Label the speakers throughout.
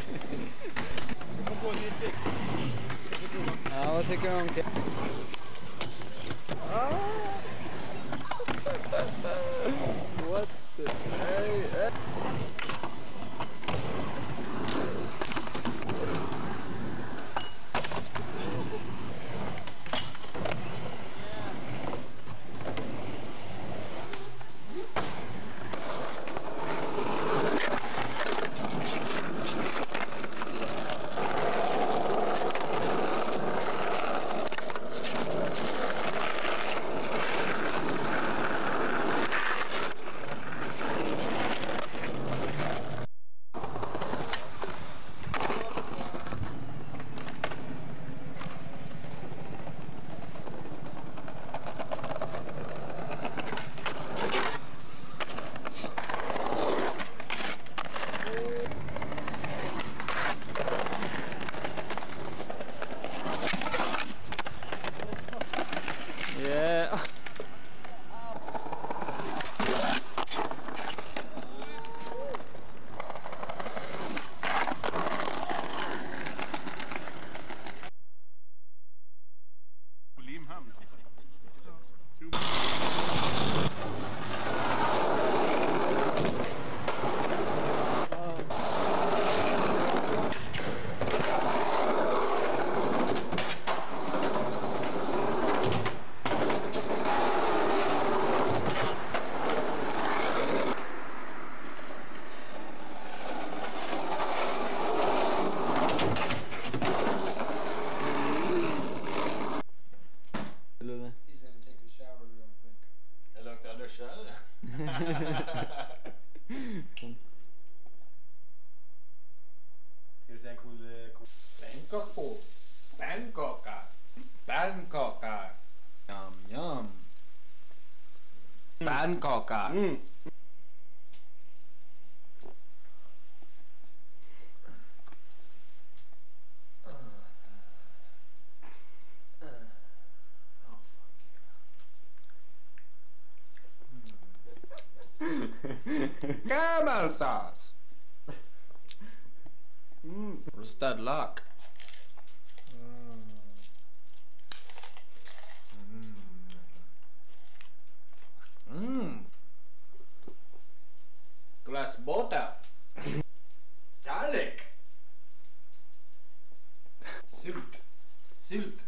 Speaker 1: ここ寝て。あ、おせく
Speaker 2: ん。Pannkaka. Yum yum. Pannkaka.
Speaker 3: Mm.
Speaker 2: Camel sauce. Roasted luck. Mm. Butter. Garlic. Sylt. Sylt.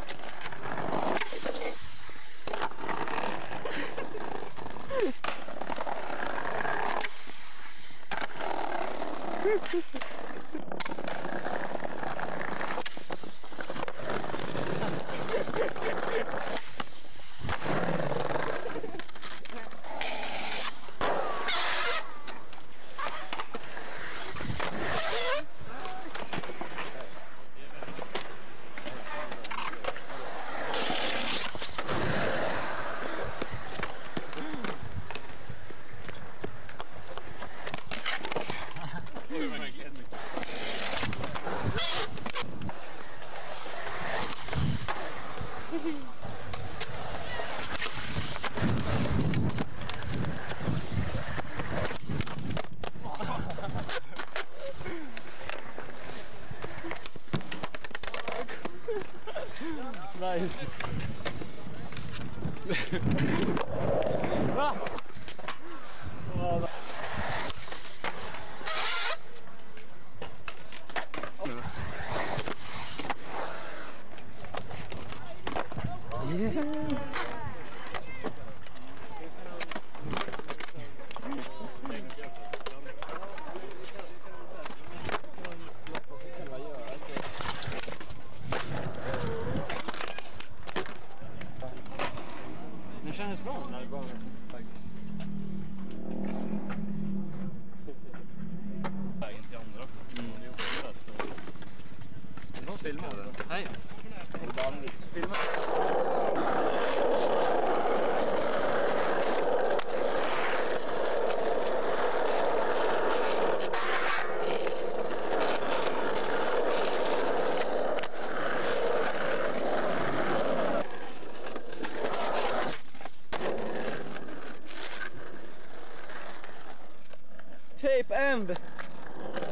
Speaker 3: Tape end!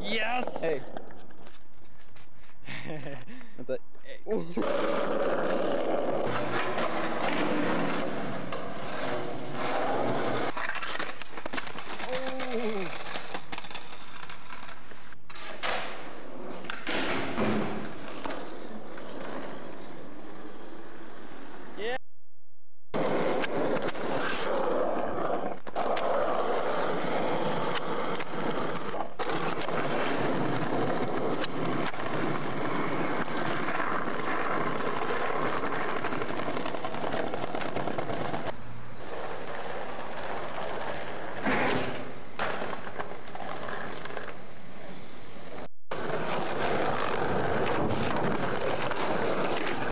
Speaker 3: Yes! Hej. Vänta. Oh,